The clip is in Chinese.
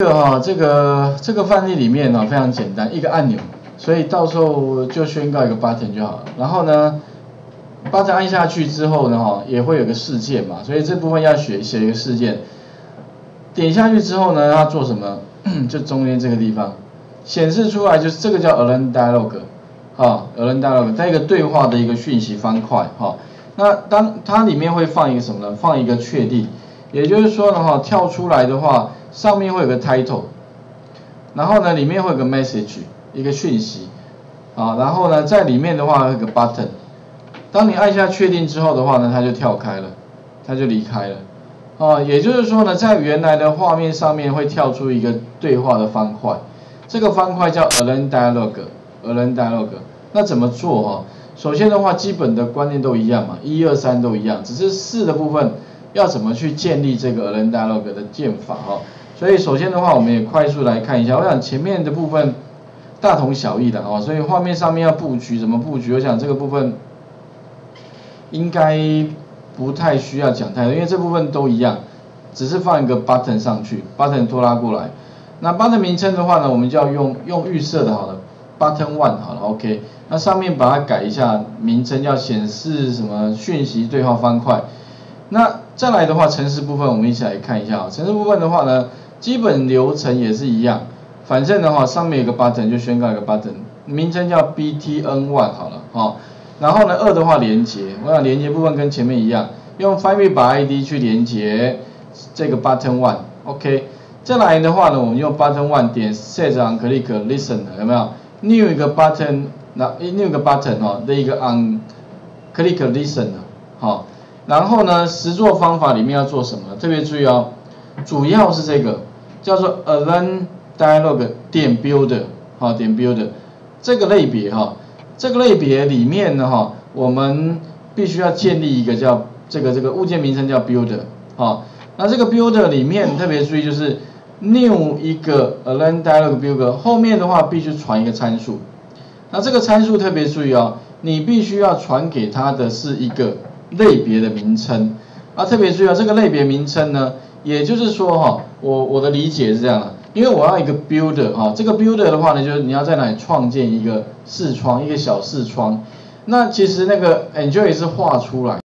这个哈，这个这个范例里面呢非常简单，一个按钮，所以到时候就宣告一个 button 就好了。然后呢，button 按下去之后呢哈，也会有个事件嘛，所以这部分要写写一个事件。点下去之后呢，它做什么？就中间这个地方显示出来，就是这个叫 Align Dialog，哈，Align Dialog，在一个对话的一个讯息方块，哈。那当它里面会放一个什么呢？放一个确定，也就是说呢哈，跳出来的话。上面会有个 title，然后呢，里面会有个 message，一个讯息，啊，然后呢，在里面的话有个 button，当你按下确定之后的话呢，它就跳开了，它就离开了，啊，也就是说呢，在原来的画面上面会跳出一个对话的方块，这个方块叫 Align Dialog，Align Dialog，那怎么做哈？首先的话，基本的观念都一样嘛，一二三都一样，只是四的部分要怎么去建立这个 Align Dialog 的建法哈？所以首先的话，我们也快速来看一下。我想前面的部分大同小异的哦，所以画面上面要布局怎么布局？我想这个部分应该不太需要讲太多，因为这部分都一样，只是放一个 button 上去，button 拖拉过来。那 button 名称的话呢，我们就要用用预设的好了，button one 好了，OK。那上面把它改一下，名称要显示什么讯息对话方块。那再来的话，城市部分我们一起来看一下啊，城市部分的话呢。基本流程也是一样，反正的话上面有个 button 就宣告一个 button，名称叫 btn one 好了哦，然后呢二的话连接，我想连接部分跟前面一样，用 find by id 去连接这个 button one，OK，再来的话呢我们用 button one 点 set on click listen 有没有？new 一个 button，那 new 一个 button 哦，的一个 on click listen 好，然后呢实作方法里面要做什么？特别注意哦，主要是这个。叫做 a l a n Dialog 点 Builder，好点 Builder 这个类别哈，这个类别里面呢哈，我们必须要建立一个叫这个这个物件名称叫 Builder，好，那这个 Builder 里面特别注意就是 New 一个 a l a n Dialog Builder 后面的话必须传一个参数，那这个参数特别注意哦，你必须要传给它的是一个类别的名称，啊特别注意啊这个类别名称呢。也就是说哈，我我的理解是这样的，因为我要一个 builder 哈，这个 builder 的话呢，就是你要在哪里创建一个视窗，一个小视窗，那其实那个 enjoy 是画出来。